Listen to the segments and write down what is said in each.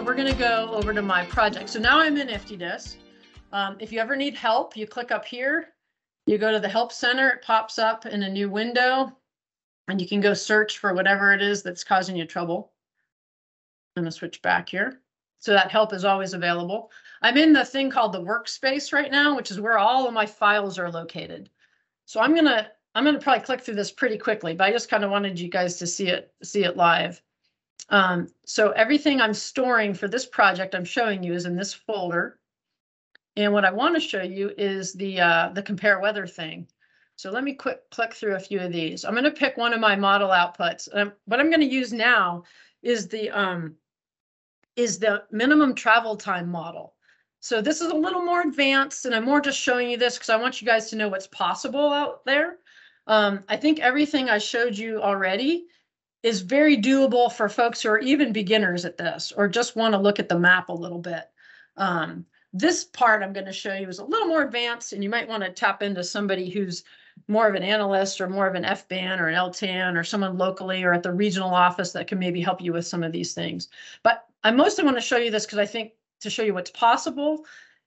so we're gonna go over to my project. So now I'm in IFTDSS. Um, if you ever need help, you click up here, you go to the Help Center, it pops up in a new window, and you can go search for whatever it is that's causing you trouble. I'm gonna switch back here. So that help is always available. I'm in the thing called the workspace right now, which is where all of my files are located. So I'm gonna, I'm gonna probably click through this pretty quickly, but I just kind of wanted you guys to see it, see it live. Um, so everything I'm storing for this project I'm showing you is in this folder. And what I want to show you is the uh, the compare weather thing. So let me quick click through a few of these. I'm going to pick one of my model outputs. Um, what I'm going to use now is the um, is the minimum travel time model. So this is a little more advanced, and I'm more just showing you this because I want you guys to know what's possible out there. Um, I think everything I showed you already is very doable for folks who are even beginners at this or just want to look at the map a little bit. Um, this part I'm going to show you is a little more advanced and you might want to tap into somebody who's more of an analyst or more of an FBAN or an LTAN or someone locally or at the regional office that can maybe help you with some of these things. But I mostly want to show you this because I think to show you what's possible.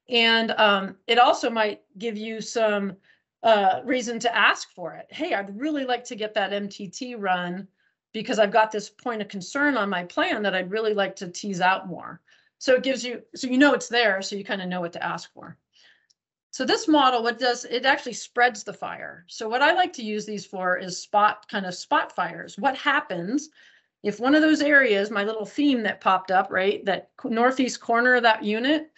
And um, it also might give you some uh, reason to ask for it. Hey, I'd really like to get that MTT run because I've got this point of concern on my plan that I'd really like to tease out more. So it gives you, so you know it's there, so you kind of know what to ask for. So this model, what does, it actually spreads the fire. So what I like to use these for is spot, kind of spot fires. What happens if one of those areas, my little theme that popped up, right, that northeast corner of that unit,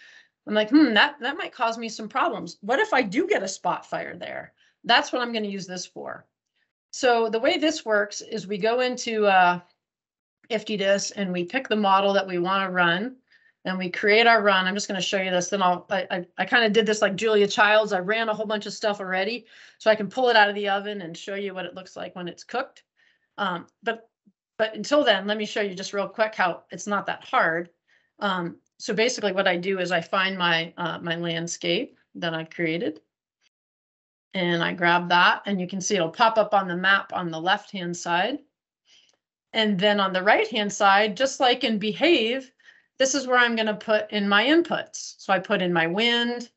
I'm like, hmm, that, that might cause me some problems. What if I do get a spot fire there? That's what I'm going to use this for. So the way this works is we go into uh, and we pick the model that we want to run and we create our run. I'm just going to show you this. Then I'll, I, I, I kind of did this like Julia Childs. I ran a whole bunch of stuff already so I can pull it out of the oven and show you what it looks like when it's cooked. Um, but, but until then, let me show you just real quick how it's not that hard. Um, so basically what I do is I find my, uh, my landscape that I created and I grab that and you can see it'll pop up on the map on the left hand side. And then on the right hand side, just like in behave, this is where I'm going to put in my inputs. So I put in my wind.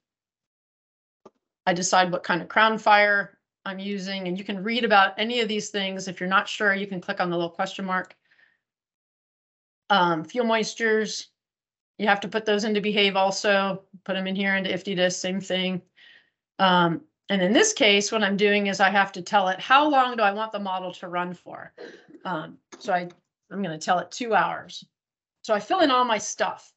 I decide what kind of crown fire I'm using and you can read about any of these things. If you're not sure, you can click on the little question mark. Um, fuel moistures, you have to put those into behave also, put them in here into IFTDSS, same thing. Um, and in this case, what I'm doing is I have to tell it how long do I want the model to run for. Um, so I, I'm going to tell it two hours. So I fill in all my stuff.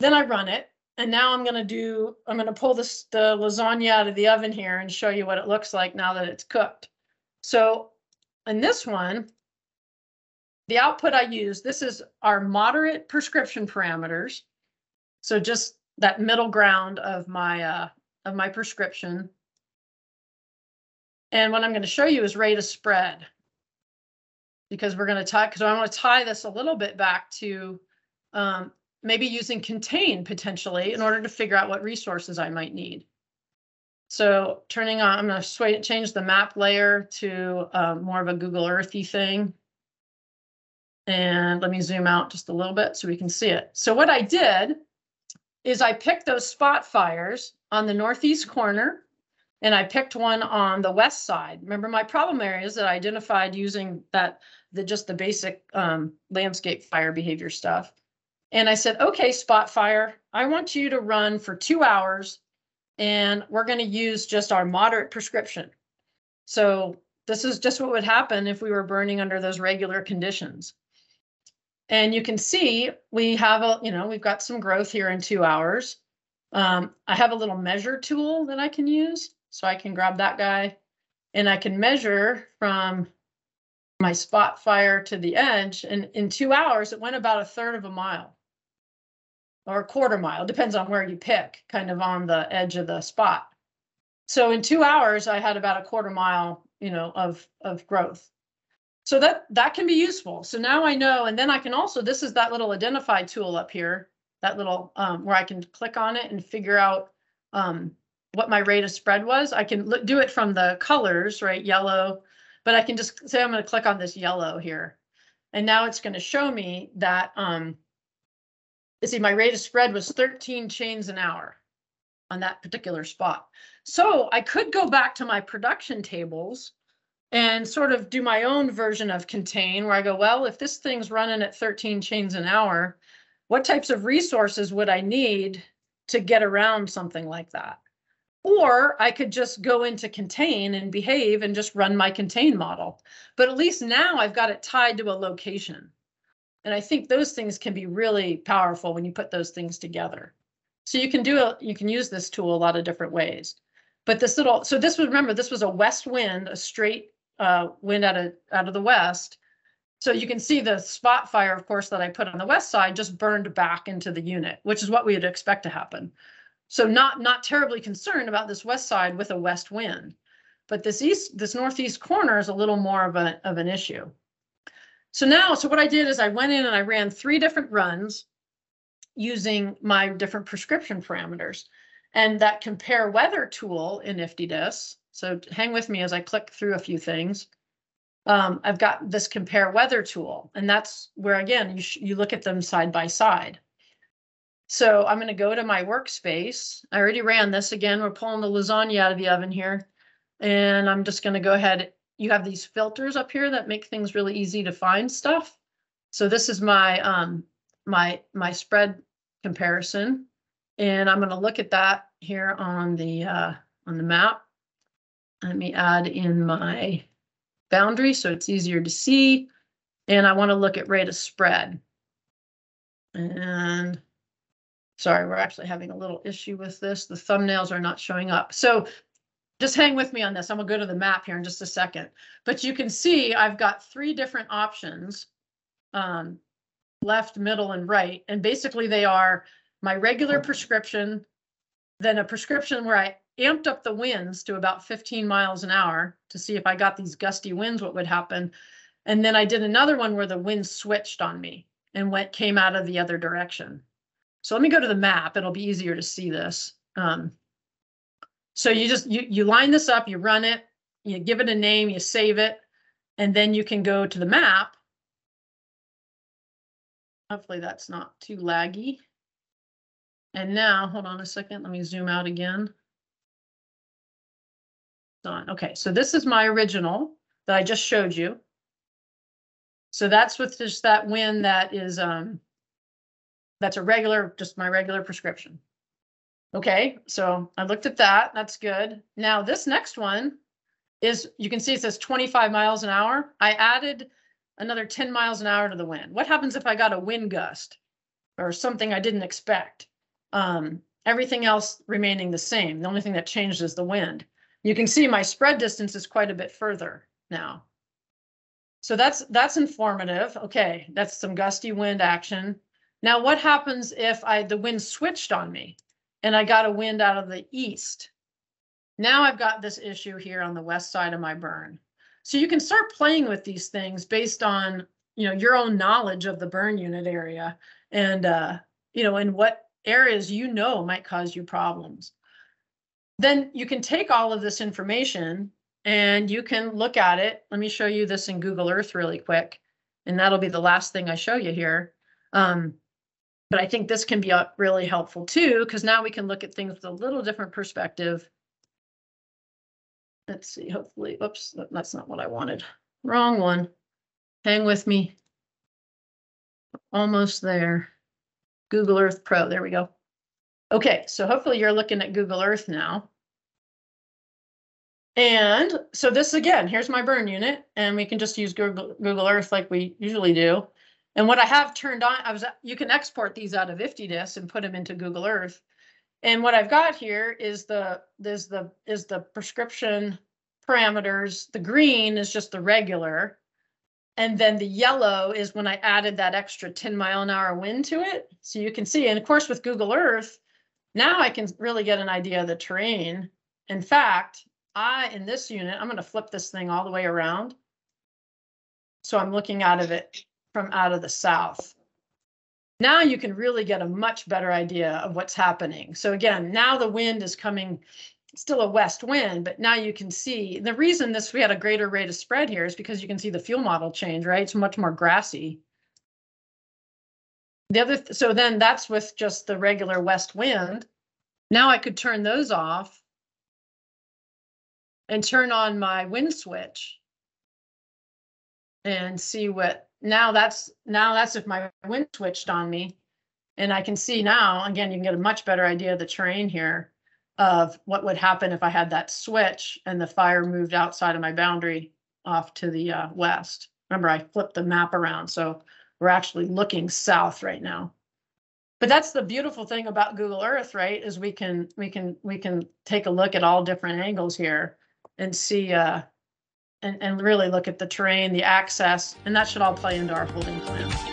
Then I run it. And now I'm going to do, I'm going to pull this, the lasagna out of the oven here and show you what it looks like now that it's cooked. So in this one, the output I use, this is our moderate prescription parameters. So just that middle ground of my uh, of my prescription. And what I'm going to show you is rate of spread because we're going to tie, because I want to tie this a little bit back to um, maybe using contain potentially in order to figure out what resources I might need. So turning on, I'm going to change the map layer to um, more of a Google Earthy thing. And let me zoom out just a little bit so we can see it. So what I did is I picked those spot fires on the northeast corner and I picked one on the west side. Remember my problem areas that I identified using that the just the basic um, landscape fire behavior stuff. And I said, okay, spot fire, I want you to run for two hours and we're going to use just our moderate prescription. So this is just what would happen if we were burning under those regular conditions. And you can see we have a, you know, we've got some growth here in two hours. Um, I have a little measure tool that I can use. So I can grab that guy and I can measure from my spot fire to the edge. And in two hours, it went about a third of a mile or a quarter mile, depends on where you pick, kind of on the edge of the spot. So in two hours, I had about a quarter mile, you know, of, of growth. So that that can be useful. So now I know, and then I can also, this is that little identify tool up here, that little um, where I can click on it and figure out um, what my rate of spread was. I can do it from the colors, right? Yellow, but I can just say I'm going to click on this yellow here. And now it's going to show me that um, see, my rate of spread was thirteen chains an hour on that particular spot. So I could go back to my production tables and sort of do my own version of contain where I go, well, if this thing's running at 13 chains an hour, what types of resources would I need to get around something like that? Or I could just go into contain and behave and just run my contain model. But at least now I've got it tied to a location. And I think those things can be really powerful when you put those things together. So you can do a, you can use this tool a lot of different ways. But this little, so this was, remember, this was a west wind, a straight uh, wind out of, out of the west. So you can see the spot fire, of course, that I put on the west side just burned back into the unit, which is what we would expect to happen. So not, not terribly concerned about this west side with a west wind. But this east, this northeast corner is a little more of a, of an issue. So now, so what I did is I went in and I ran three different runs using my different prescription parameters. And that compare weather tool in IFTDSS, so hang with me as I click through a few things. Um, I've got this compare weather tool, and that's where, again, you, you look at them side by side. So I'm going to go to my workspace. I already ran this again. We're pulling the lasagna out of the oven here. And I'm just going to go ahead. You have these filters up here that make things really easy to find stuff. So this is my um, my my spread comparison. And I'm going to look at that here on the uh, on the map. Let me add in my boundary so it's easier to see. And I want to look at rate of spread. And sorry, we're actually having a little issue with this. The thumbnails are not showing up. So just hang with me on this. I'm gonna go to the map here in just a second. But you can see I've got three different options, um, left, middle, and right. And basically they are my regular prescription, then a prescription where I amped up the winds to about 15 miles an hour to see if I got these gusty winds, what would happen. And then I did another one where the wind switched on me and went came out of the other direction. So let me go to the map. It'll be easier to see this. Um, so you just you you line this up, you run it, you give it a name, you save it, and then you can go to the map. Hopefully that's not too laggy. And now, hold on a second, let me zoom out again. Done. Okay, so this is my original that I just showed you. So that's with just that wind that is, um, that's a regular, just my regular prescription. Okay, so I looked at that. That's good. Now this next one is, you can see it says 25 miles an hour. I added another 10 miles an hour to the wind. What happens if I got a wind gust or something I didn't expect? Um, everything else remaining the same. The only thing that changed is the wind. You can see my spread distance is quite a bit further now. So that's that's informative. Okay, that's some gusty wind action. Now what happens if I the wind switched on me and I got a wind out of the east? Now I've got this issue here on the west side of my burn. So you can start playing with these things based on, you know, your own knowledge of the burn unit area and uh, you know, and what areas you know might cause you problems then you can take all of this information and you can look at it. Let me show you this in Google Earth really quick. And that'll be the last thing I show you here. Um, but I think this can be uh, really helpful too, because now we can look at things with a little different perspective. Let's see, hopefully, oops, that's not what I wanted. Wrong one. Hang with me. Almost there. Google Earth Pro, there we go. Okay, so hopefully you're looking at Google Earth now. And so this again, here's my burn unit, and we can just use Google, Google Earth like we usually do. And what I have turned on, I was you can export these out of IFTDSS and put them into Google Earth. And what I've got here is the is the is the prescription parameters. The green is just the regular. And then the yellow is when I added that extra 10 mile an hour wind to it. So you can see, and of course with Google Earth, now I can really get an idea of the terrain. In fact, I, in this unit, I'm going to flip this thing all the way around. So I'm looking out of it from out of the south. Now you can really get a much better idea of what's happening. So again, now the wind is coming, still a west wind, but now you can see, the reason this we had a greater rate of spread here is because you can see the fuel model change, right? It's much more grassy. The other, th- so then that's with just the regular west wind. Now I could turn those off and turn on my wind switch and see what, now that's, now that's if my wind switched on me. And I can see now, again, you can get a much better idea of the terrain here of what would happen if I had that switch and the fire moved outside of my boundary off to the uh, west. Remember, I flipped the map around, so we're actually looking south right now. But that's the beautiful thing about Google Earth, right? Is we can we can we can take a look at all different angles here and see uh and and really look at the terrain, the access, and that should all play into our holding plan.